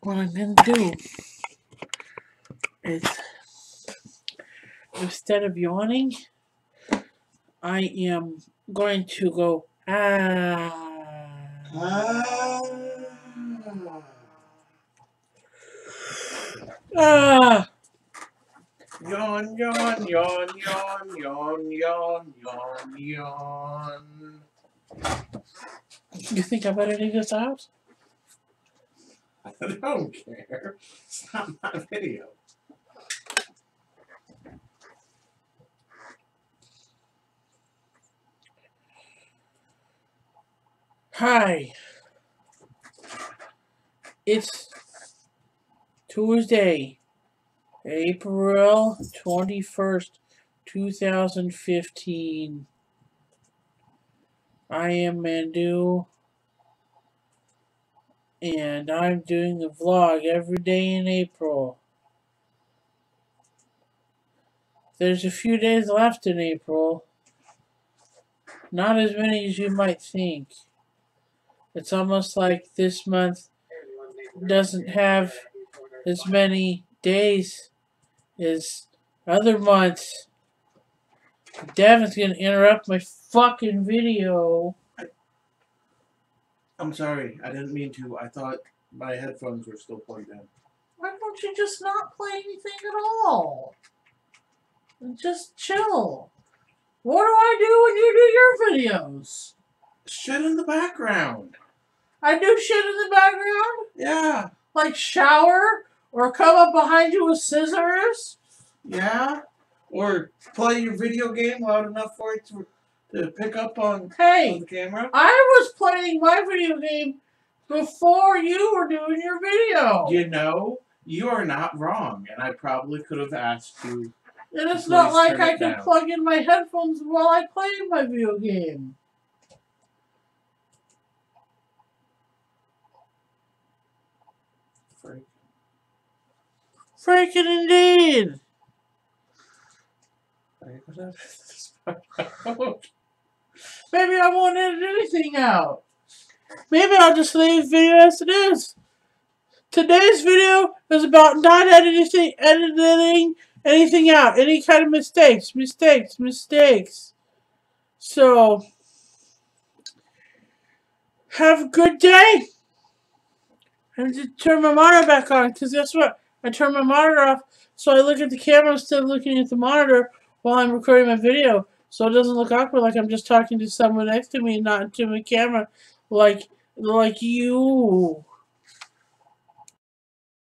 what I'm going to do is instead of yawning, I am going to go ah. Ah. Yawn, yawn, yawn, yawn, yawn, yawn, yawn, yawn. You think I'm editing this out? I don't care. It's not my video. Hi. It's Tuesday, April 21st, 2015. I am Mandoo, and I'm doing a vlog every day in April. There's a few days left in April. Not as many as you might think. It's almost like this month doesn't have as many days as other months. Devin's gonna interrupt my fucking video. I'm sorry. I didn't mean to. I thought my headphones were still plugged in. Why don't you just not play anything at all? And just chill. What do I do when you do your videos? Shit in the background. I do shit in the background? Yeah. Like shower? Or come up behind you with scissors? Yeah. Or play your video game loud enough for it to, to pick up on, on Hey, the camera. I was playing my video game before you were doing your video. You know, you are not wrong, and I probably could have asked you. And it's not like I can down. plug in my headphones while I play my video game. Freak. Freaking indeed. I could have this out. Maybe I won't edit anything out. Maybe I'll just leave the video as it is. Today's video is about not editing, editing anything out. Any kind of mistakes, mistakes, mistakes. So, have a good day. And to turn my monitor back on, because guess what? I turn my monitor off so I look at the camera instead of looking at the monitor while I'm recording my video. So it doesn't look awkward like I'm just talking to someone next to me not to my camera like like you.